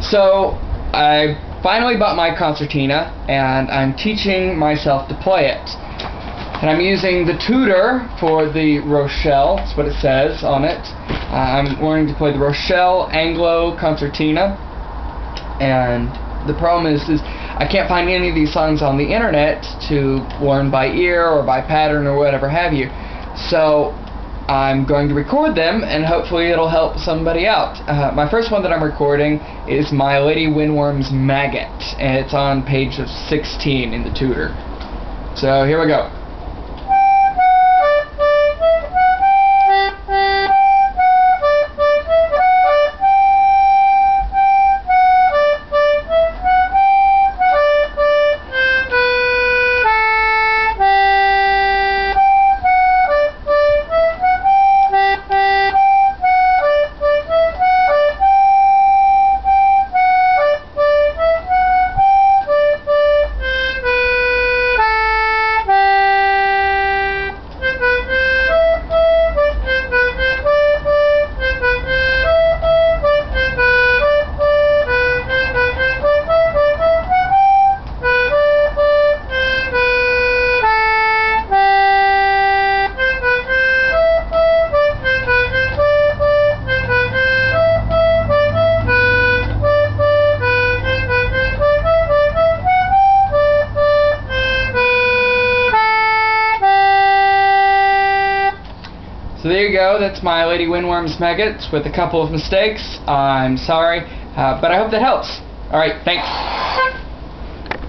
So I finally bought my concertina and I'm teaching myself to play it. And I'm using the tutor for the Rochelle, that's what it says on it. Uh, I'm learning to play the Rochelle Anglo Concertina. And the problem is, is I can't find any of these songs on the internet to learn by ear or by pattern or whatever have you. So I'm going to record them and hopefully it'll help somebody out. Uh, my first one that I'm recording is My Lady Windworm's Maggot, and it's on page 16 in the tutor. So here we go. So there you go, that's my Lady Windworm's Maggots with a couple of mistakes. I'm sorry, uh, but I hope that helps. Alright, thanks.